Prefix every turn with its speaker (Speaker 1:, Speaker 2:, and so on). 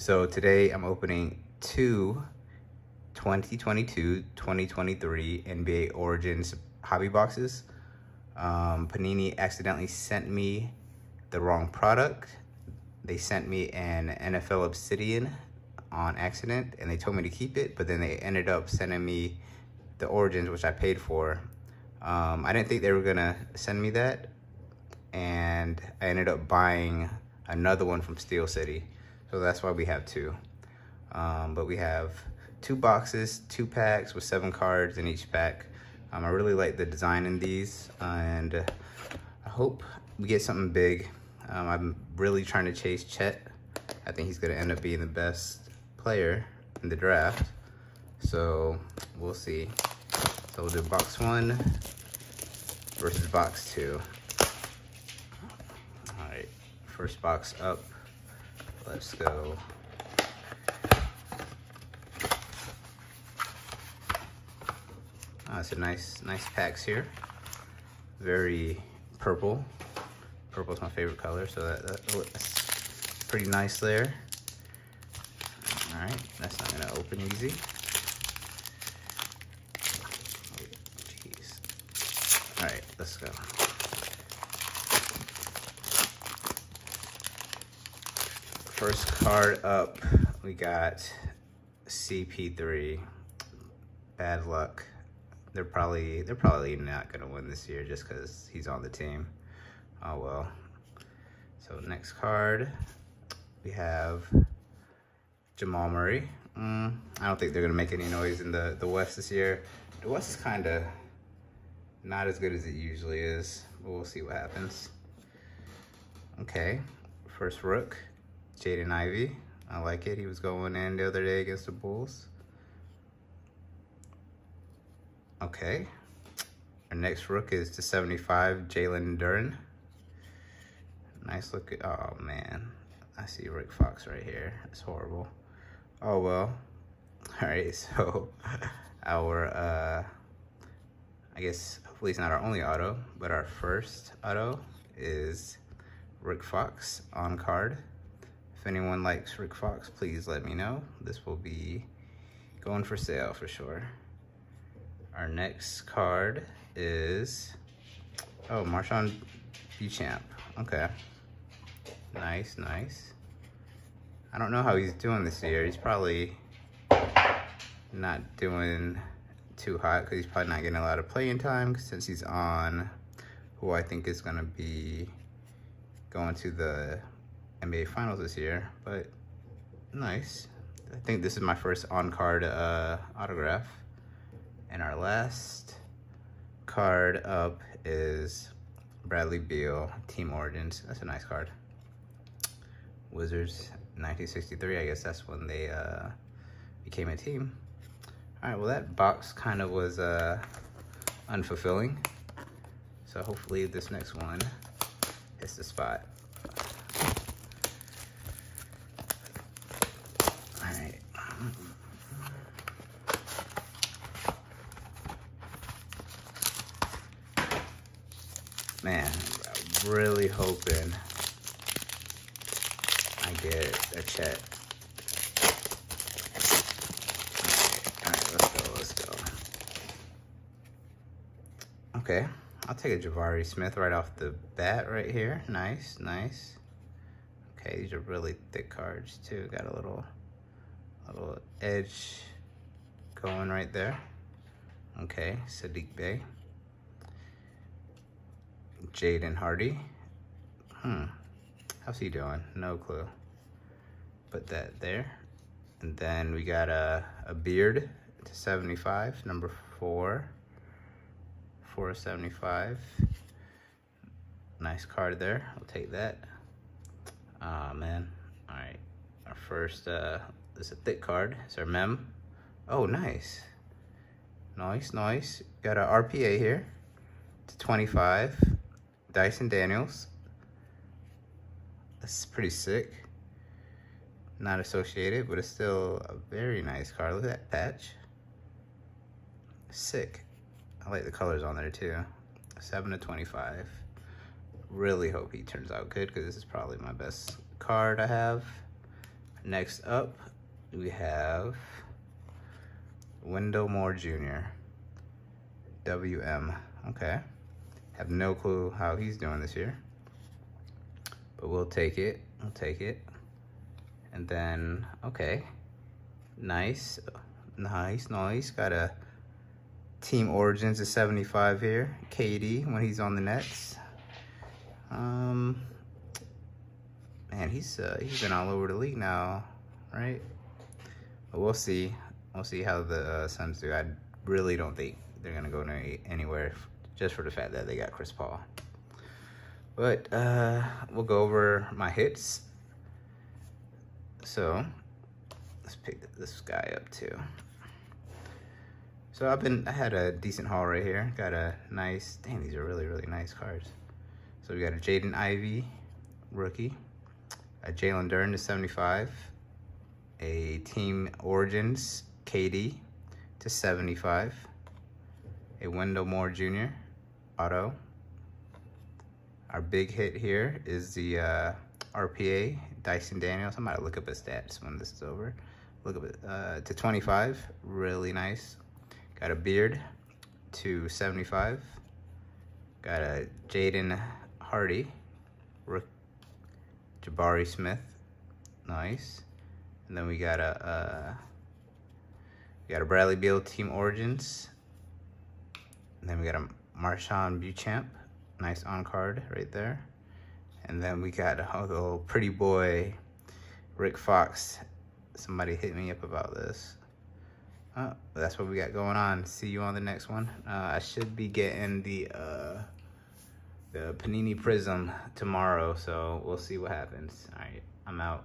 Speaker 1: So today I'm opening two 2022-2023 NBA Origins hobby boxes. Um, Panini accidentally sent me the wrong product. They sent me an NFL Obsidian on accident and they told me to keep it, but then they ended up sending me the Origins, which I paid for. Um, I didn't think they were gonna send me that and I ended up buying another one from Steel City. So that's why we have two. Um, but we have two boxes, two packs with seven cards in each pack. Um, I really like the design in these and I hope we get something big. Um, I'm really trying to chase Chet. I think he's gonna end up being the best player in the draft. So we'll see. So we'll do box one versus box two. All right, first box up. Let's go. Ah, A nice, nice packs here. Very purple. Purple is my favorite color, so that, that looks pretty nice there. All right, that's not gonna open easy. All right, let's go. First card up, we got CP3. Bad luck. They're probably they're probably not gonna win this year just because he's on the team. Oh well. So next card, we have Jamal Murray. Mm, I don't think they're gonna make any noise in the the West this year. The West is kind of not as good as it usually is, but we'll see what happens. Okay, first rook. Jaden Ivey. I like it. He was going in the other day against the Bulls. Okay. Our next rook is to 75, Jalen Duren. Nice look. Oh, man. I see Rick Fox right here. That's horrible. Oh, well. All right, so our, uh, I guess, hopefully it's not our only auto, but our first auto is Rick Fox on card. If anyone likes Rick Fox, please let me know. This will be going for sale for sure. Our next card is, oh, MarJon Beauchamp. Okay. Nice, nice. I don't know how he's doing this year. He's probably not doing too hot because he's probably not getting a lot of playing time since he's on who I think is going to be going to the NBA Finals this year, but nice. I think this is my first on-card uh, autograph. And our last card up is Bradley Beal, Team Origins. That's a nice card. Wizards, 1963. I guess that's when they uh, became a team. All right, well, that box kind of was uh, unfulfilling. So hopefully this next one hits the spot. Man, I'm really hoping I get a Chet. Alright, let's go, let's go. Okay, I'll take a Jabari Smith right off the bat right here. Nice, nice. Okay, these are really thick cards too. Got a little, little edge going right there. Okay, Sadiq Bey. Jaden Hardy. Hmm. How's he doing? No clue. Put that there. And then we got a, a beard to 75, number four. 475. Nice card there. I'll take that. Ah, oh, man. All right. Our first, uh, this is a thick card. It's our mem. Oh, nice. Nice, nice. Got a RPA here to 25. Dyson Daniels. That's pretty sick. Not associated, but it's still a very nice card. Look at that patch. Sick. I like the colors on there too. 7 to 25. Really hope he turns out good because this is probably my best card I have. Next up, we have Wendell Moore Jr. WM. Okay. Have no clue how he's doing this year. But we'll take it. We'll take it. And then, okay. Nice. Nice, nice. Got a Team Origins of 75 here. KD when he's on the Nets. Um, man, he's uh, he's been all over the league now, right? But we'll see. We'll see how the uh, Suns do. I really don't think they're gonna go anywhere just for the fact that they got Chris Paul. But uh, we'll go over my hits. So let's pick this guy up too. So I've been, I had a decent haul right here. Got a nice, dang, these are really, really nice cards. So we got a Jaden Ivey rookie, a Jalen Duren to 75, a Team Origins KD to 75, a Wendell Moore Jr. auto. Our big hit here is the uh, RPA Dyson Daniels. I'm to look up his stats when this is over. Look up it uh, to 25, really nice. Got a Beard to 75. Got a Jaden Hardy. Rook Jabari Smith. Nice. And then we got a uh, we got a Bradley Beal Team Origins. And then we got a MarJon Beauchamp. Nice on card right there. And then we got a little pretty boy Rick Fox. Somebody hit me up about this. Oh, that's what we got going on. See you on the next one. Uh, I should be getting the uh, the Panini Prism tomorrow, so we'll see what happens. All right, I'm out.